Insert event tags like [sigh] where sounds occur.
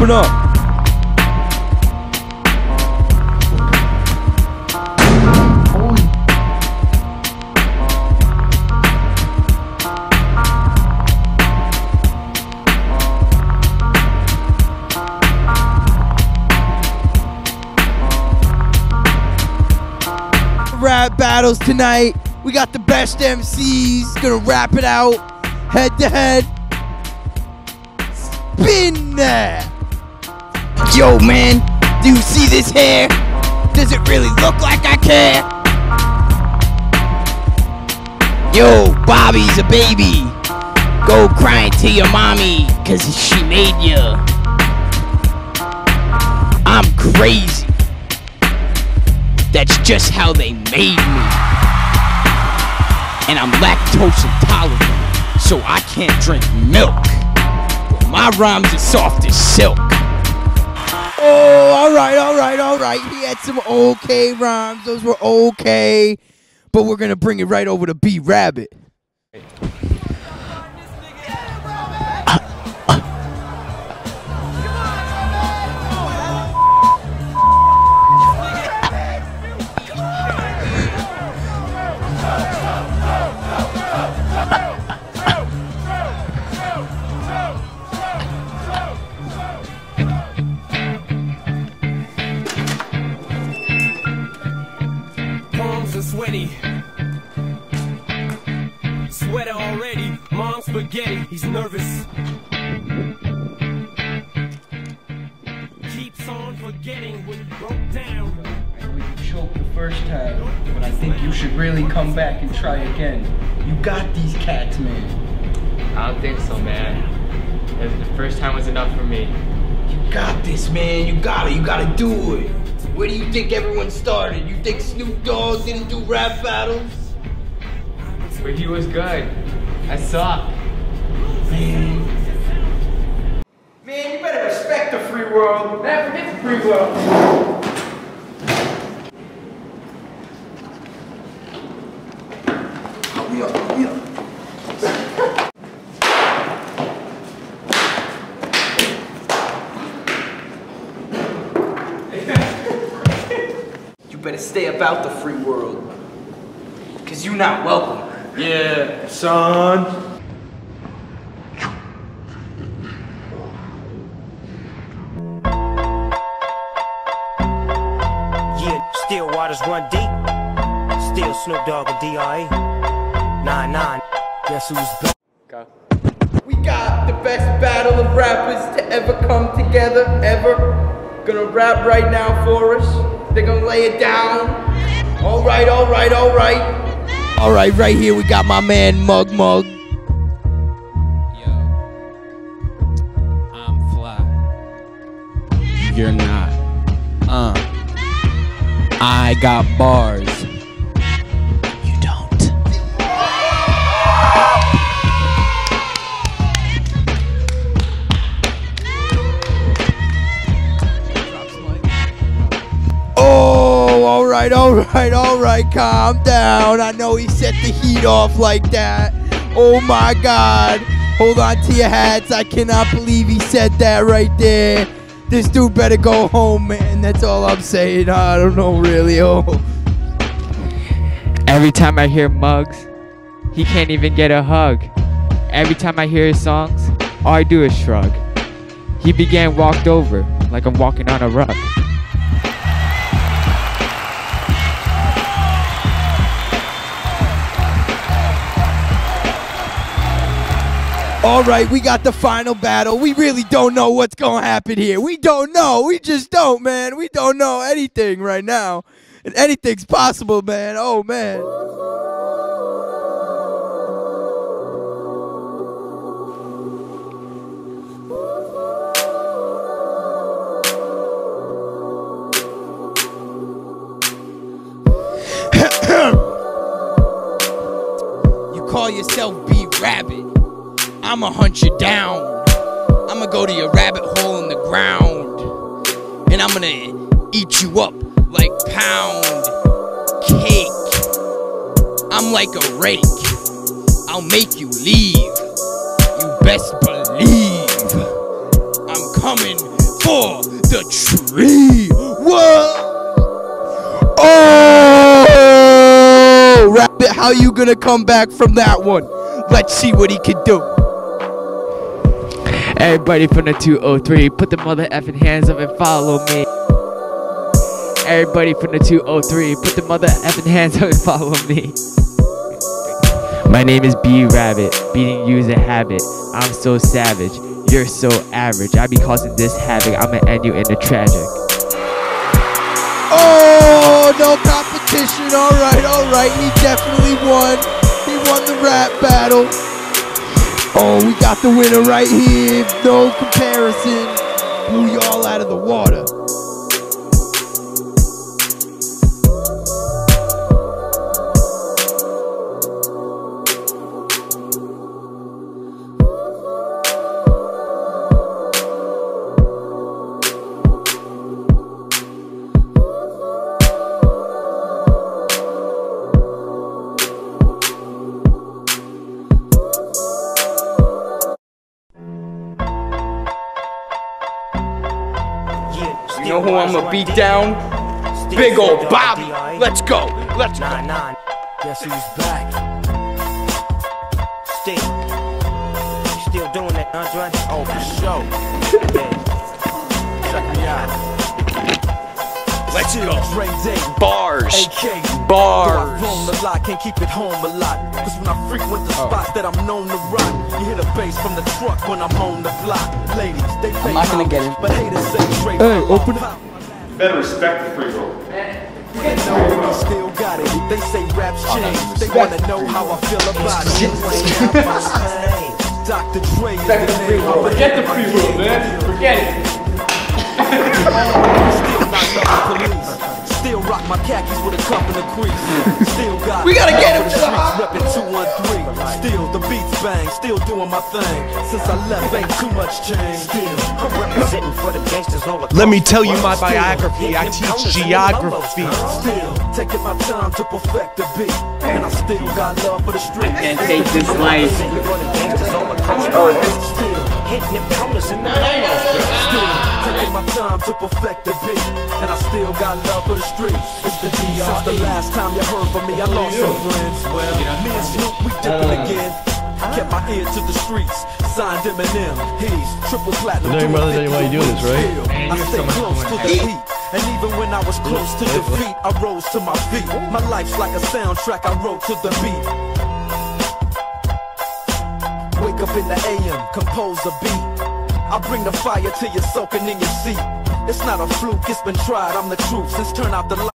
Open up. Rap battles tonight. We got the best MCs gonna rap it out head to head. Spin that. Yo, man, do you see this hair? Does it really look like I care? Yo, Bobby's a baby. Go crying to your mommy, cause she made ya. I'm crazy. That's just how they made me. And I'm lactose intolerant, so I can't drink milk. My rhymes are soft as silk. Oh, all right, all right, all right. He had some okay rhymes. Those were okay. But we're going to bring it right over to B Rabbit. Sweater already. Mom's spaghetti. He's nervous. Keeps on forgetting when he broke down. You choked the first time, but I think you should really come back and try again. You got these cats, man. I don't think so, man. The the first time was enough for me. You got this, man. You got it. You got to do it. Where do you think everyone started? You think Snoop Dogg didn't do rap battles? But he was good. I saw. Man. Man, you better respect the free world. Man, forget the free world. Hurry up, hurry up. You better stay about the free world. Cause you're not welcome. Yeah, son. Yeah, still waters run deep. Still Snoop Dogg and D.R.E. Nine nine. Guess who's back? Go. We got the best battle of rappers to ever come together, ever. Gonna rap right now for us. They're gonna lay it down. All right, all right, all right. All right, right here we got my man Mug Mug. Yo, I'm fly. You're not. Uh. I got bars. Right, all right, all right. Calm down. I know he set the heat off like that. Oh my God. Hold on to your hats. I cannot believe he said that right there. This dude better go home, man. That's all I'm saying. I don't know really. Oh. Every time I hear Mugs, he can't even get a hug. Every time I hear his songs, all I do is shrug. He began walked over like I'm walking on a rug. All right, we got the final battle. We really don't know what's going to happen here. We don't know. We just don't, man. We don't know anything right now. And anything's possible, man. Oh, man. [coughs] you call yourself B Rabbit. I'ma hunt you down. I'ma go to your rabbit hole in the ground. And I'm gonna eat you up like pound cake. I'm like a rake. I'll make you leave. You best believe I'm coming for the tree. Whoa! Oh! Rabbit, how you gonna come back from that one? Let's see what he can do. Everybody from the 203, put the mother effing hands up and follow me. Everybody from the 203, put the mother effing hands up and follow me. My name is B Rabbit, beating you is a habit. I'm so savage, you're so average. I be causing this havoc, I'ma end you in the tragic. Oh, no competition. All right, all right. He definitely won. He won the rap battle. Oh, we got the winner right here. No comparison. Blew y'all out of the water. Know who I'm gonna beat down? Big old Bobby. Let's go. Let's go. Nine nine. Guess who's back? Still. Still doing that, Andre? Oh, for sure. [laughs] Check me out. Let's go. Dre Day, Bars. AK. Bars. I roam a lot, can't keep it home a lot. Cause when I frequent the spots that I'm known to rock, you hear the bass from the truck when I'm on the block. Ladies, they pay not gonna get homage, it. But haters say Dre Hey, open it. better respect the free roll. No, we still got it. They say raps change. They wanna know how I feel about it. Dr. Dre is the name. Forget the free roll, man. Forget it. Khakis with a cup and a crease. Still got We gotta get him to the Reppin' 213. Still the beats bang. Still doing my thing. Since I left, ain't too much change. Still. I'm representing for the gangsters all across Let me tell you my biography. I teach corners in the geography. Still taking my time to perfect the beat. And I still got love for the street. And take this life. Representing for the gangsters all across the world. Still. Hitting them corners the logos, Still taking my time to perfect the beat, and I still got love for the streets. It's the DR. Since the last time you heard from me, I lost some friends. Well, me and Snoop, we dipping uh. again. I Kept my ear to the streets, signed Eminem. He's triple platinum. You know your mother doing doesn't want you doing this, right? Still, I stay close to the beat. And even when I was close to defeat, I rose to my feet. My life's like a soundtrack I wrote to the beat. Wake up in the AM, compose a beat. I bring the fire till you're soaking in your seat. It's not a fluke, it's been tried. I'm the truth since turn out the light.